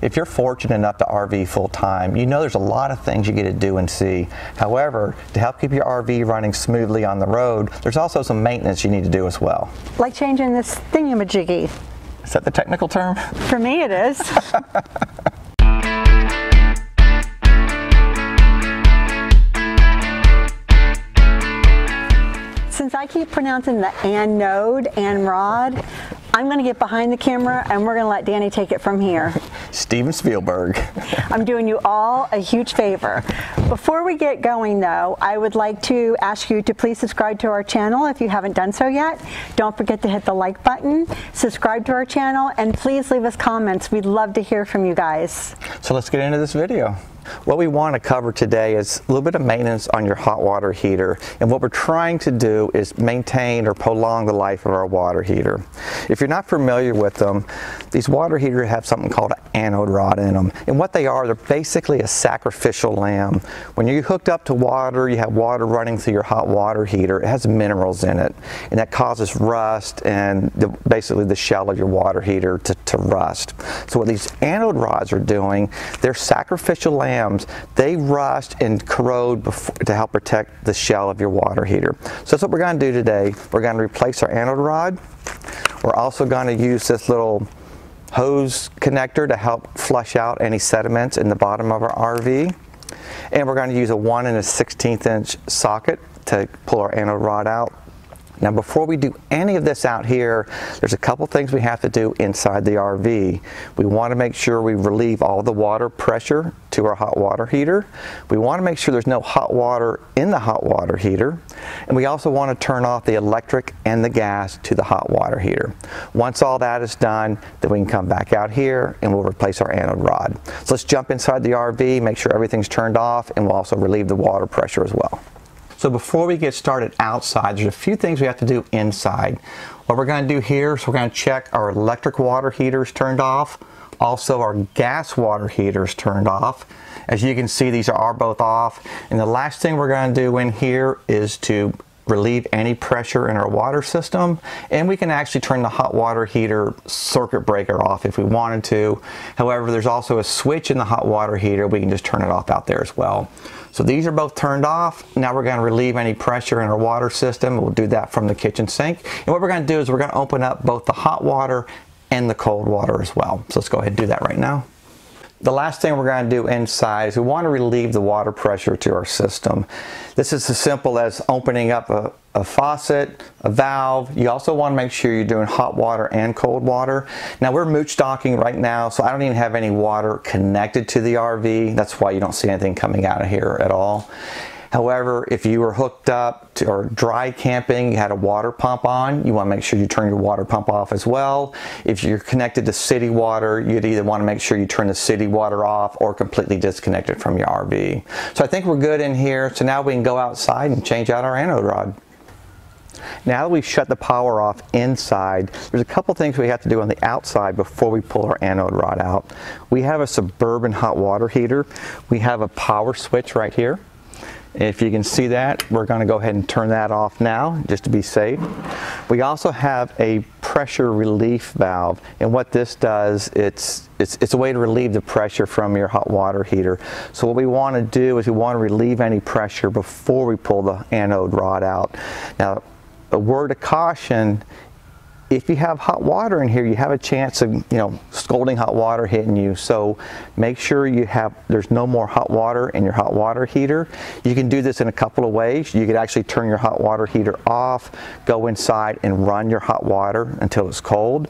If you're fortunate enough to RV full time, you know there's a lot of things you get to do and see. However, to help keep your RV running smoothly on the road, there's also some maintenance you need to do as well. Like changing this thingamajiggy. Is that the technical term? For me it is. Since I keep pronouncing the anode and rod, I'm going to get behind the camera and we're going to let Danny take it from here. Steven Spielberg. I'm doing you all a huge favor. Before we get going though, I would like to ask you to please subscribe to our channel if you haven't done so yet. Don't forget to hit the like button, subscribe to our channel, and please leave us comments. We'd love to hear from you guys. So let's get into this video. What we want to cover today is a little bit of maintenance on your hot water heater. And what we're trying to do is maintain or prolong the life of our water heater. If you're not familiar with them, these water heaters have something called an anode rod in them. And what they are, they're basically a sacrificial lamb. When you're hooked up to water, you have water running through your hot water heater, it has minerals in it. And that causes rust and the, basically the shell of your water heater to, to rust. So what these anode rods are doing, they're sacrificial lambs they rust and corrode before, to help protect the shell of your water heater. So that's what we're going to do today. We're going to replace our anode rod. We're also going to use this little hose connector to help flush out any sediments in the bottom of our RV. And we're going to use a 1 and a 16th inch socket to pull our anode rod out. Now before we do any of this out here, there's a couple things we have to do inside the RV. We want to make sure we relieve all the water pressure to our hot water heater. We want to make sure there's no hot water in the hot water heater. And we also want to turn off the electric and the gas to the hot water heater. Once all that is done, then we can come back out here and we'll replace our anode rod. So let's jump inside the RV, make sure everything's turned off, and we'll also relieve the water pressure as well. So before we get started outside, there's a few things we have to do inside. What we're going to do here is we're going to check our electric water heaters turned off, also our gas water heaters turned off. As you can see, these are both off. And the last thing we're going to do in here is to relieve any pressure in our water system and we can actually turn the hot water heater circuit breaker off if we wanted to. However, there's also a switch in the hot water heater. We can just turn it off out there as well. So these are both turned off. Now we're going to relieve any pressure in our water system. We'll do that from the kitchen sink. And what we're going to do is we're going to open up both the hot water and the cold water as well. So let's go ahead and do that right now. The last thing we're going to do inside is we want to relieve the water pressure to our system. This is as simple as opening up a, a, faucet, a valve. You also want to make sure you're doing hot water and cold water. Now we're mooch docking right now, so I don't even have any water connected to the RV. That's why you don't see anything coming out of here at all. However, if you were hooked up to, or dry camping, you had a water pump on, you want to make sure you turn your water pump off as well. If you're connected to city water, you'd either want to make sure you turn the city water off or completely disconnect it from your RV. So I think we're good in here. So now we can go outside and change out our anode rod. Now that we've shut the power off inside, there's a couple things we have to do on the outside before we pull our anode rod out. We have a Suburban hot water heater. We have a power switch right here. If you can see that, we're going to go ahead and turn that off now just to be safe. We also have a pressure relief valve and what this does, it's, it's, it's a way to relieve the pressure from your hot water heater. So what we want to do is we want to relieve any pressure before we pull the anode rod out. Now, a word of caution if you have hot water in here, you have a chance of, you know, scalding hot water hitting you. So make sure you have, there's no more hot water in your hot water heater. You can do this in a couple of ways. You could actually turn your hot water heater off, go inside and run your hot water until it's cold.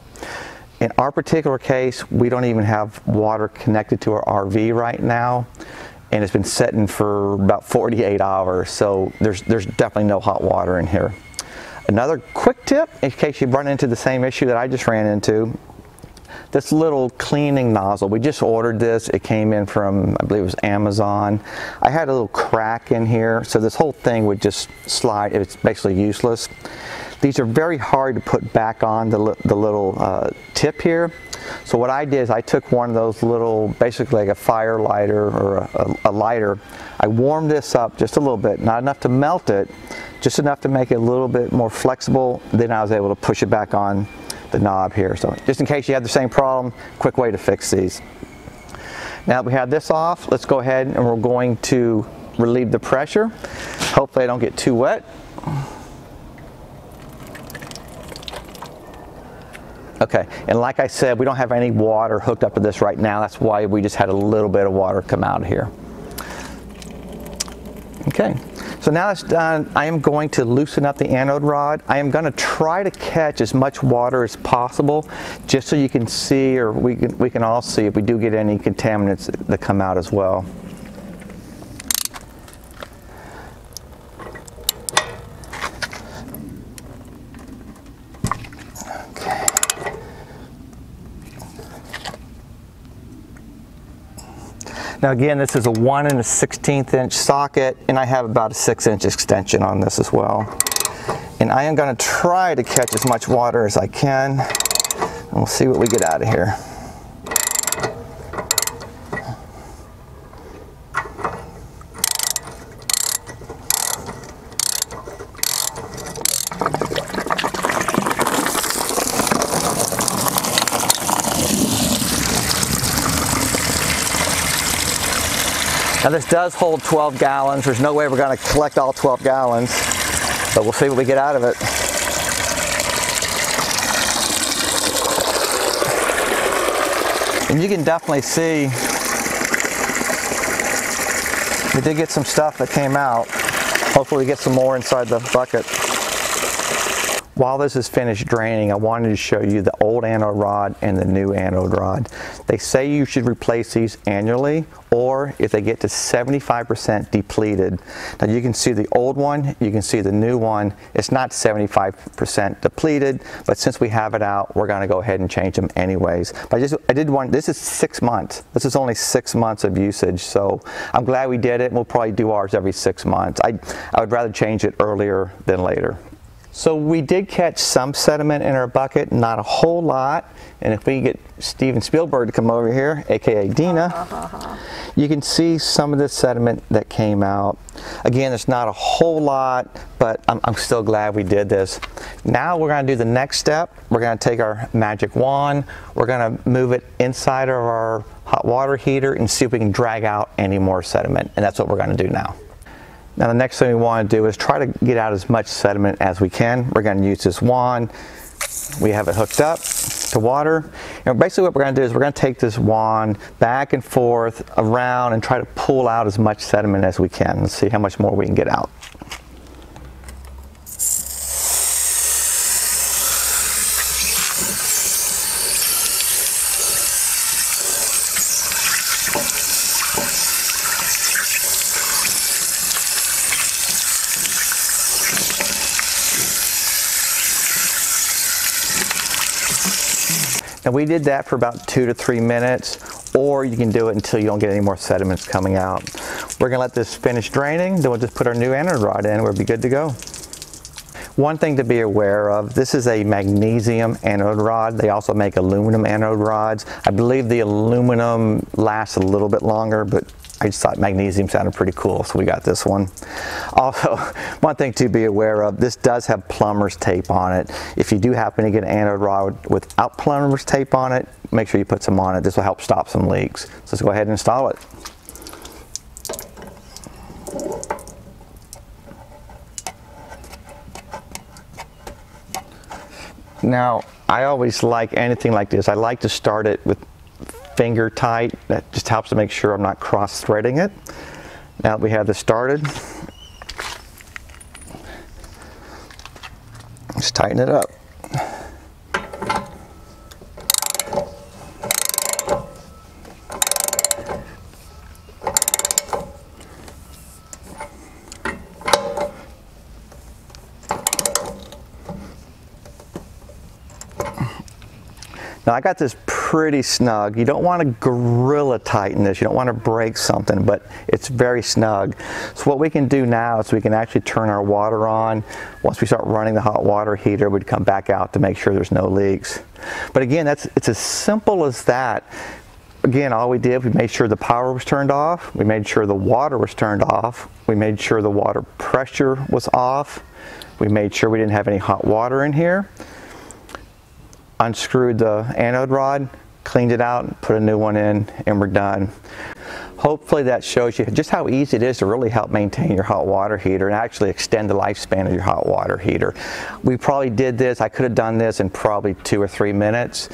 In our particular case, we don't even have water connected to our RV right now and it's been sitting for about 48 hours. So there's, there's definitely no hot water in here. Another quick tip, in case you've run into the same issue that I just ran into, this little cleaning nozzle. We just ordered this. It came in from, I believe it was Amazon. I had a little crack in here, so this whole thing would just slide. It's basically useless. These are very hard to put back on the, the little uh, tip here. So what I did is I took one of those little, basically like a fire lighter or a, a, a lighter. I warmed this up just a little bit, not enough to melt it, just enough to make it a little bit more flexible. Then I was able to push it back on the knob here. So just in case you have the same problem, quick way to fix these. Now that we have this off, let's go ahead and we're going to relieve the pressure. Hopefully I don't get too wet. Okay, and like I said, we don't have any water hooked up to this right now. That's why we just had a little bit of water come out of here. Okay, so now that's done, I am going to loosen up the anode rod. I am going to try to catch as much water as possible just so you can see or we can, we can all see if we do get any contaminants that come out as well. Now again, this is a one and a 16th inch socket and I have about a six inch extension on this as well. And I am gonna try to catch as much water as I can and we'll see what we get out of here. Now this does hold 12 gallons. There's no way we're gonna collect all 12 gallons, but we'll see what we get out of it. And you can definitely see we did get some stuff that came out. Hopefully we get some more inside the bucket. While this is finished draining, I wanted to show you the old anode rod and the new anode rod. They say you should replace these annually or if they get to 75% depleted. Now you can see the old one, you can see the new one. It's not 75% depleted, but since we have it out, we're gonna go ahead and change them anyways. But I just, I did one, this is six months. This is only six months of usage, so I'm glad we did it, we'll probably do ours every six months. I, I would rather change it earlier than later. So we did catch some sediment in our bucket, not a whole lot. And if we get Steven Spielberg to come over here, aka Deena, you can see some of the sediment that came out. Again, it's not a whole lot, but I'm, I'm still glad we did this. Now we're gonna do the next step. We're gonna take our magic wand, we're gonna move it inside of our hot water heater and see if we can drag out any more sediment. And that's what we're gonna do now. Now the next thing we want to do is try to get out as much sediment as we can. We're going to use this wand. We have it hooked up to water. And basically what we're going to do is we're going to take this wand back and forth around and try to pull out as much sediment as we can and see how much more we can get out. And we did that for about two to three minutes, or you can do it until you don't get any more sediments coming out. We're gonna let this finish draining, then we'll just put our new anode rod in, we'll be good to go. One thing to be aware of, this is a magnesium anode rod. They also make aluminum anode rods. I believe the aluminum lasts a little bit longer, but I just thought magnesium sounded pretty cool, so we got this one. Also, one thing to be aware of, this does have plumber's tape on it. If you do happen to get an anode rod without plumber's tape on it, make sure you put some on it. This will help stop some leaks. So let's go ahead and install it. Now, I always like anything like this. I like to start it with finger tight. That just helps to make sure I'm not cross threading it. Now that we have this started, just tighten it up. Now I got this pretty snug. You don't want to gorilla tighten this. You don't want to break something, but it's very snug. So what we can do now is we can actually turn our water on. Once we start running the hot water heater, we'd come back out to make sure there's no leaks. But again, that's it's as simple as that. Again, all we did, we made sure the power was turned off. We made sure the water was turned off. We made sure the water pressure was off. We made sure we didn't have any hot water in here unscrewed the anode rod, cleaned it out, put a new one in, and we're done. Hopefully that shows you just how easy it is to really help maintain your hot water heater and actually extend the lifespan of your hot water heater. We probably did this, I could have done this in probably two or three minutes.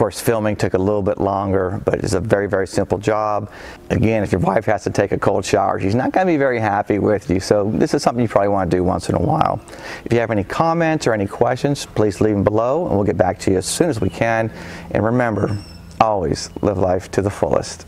Of course, filming took a little bit longer, but it's a very, very simple job. Again, if your wife has to take a cold shower, she's not going to be very happy with you. So this is something you probably want to do once in a while. If you have any comments or any questions, please leave them below and we'll get back to you as soon as we can. And remember, always live life to the fullest.